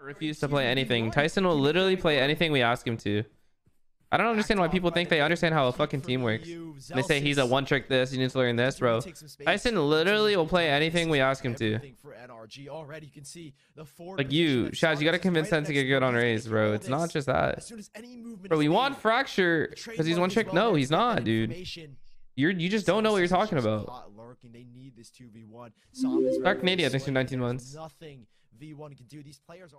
refuse to play anything. Tyson will literally play anything we ask him to. I don't understand why people think they understand how a fucking team works. They say he's a one trick this, you need to learn this, bro. Tyson literally will play anything we ask him to. Like you, Shaz, you gotta convince them to get good on Raze, bro. It's not just that. Bro, we want Fracture because he's one trick. No, he's not, dude. You're you just don't know what you're talking about. Dark Nadia, thanks for 19 months. Nothing V1 can do. These players are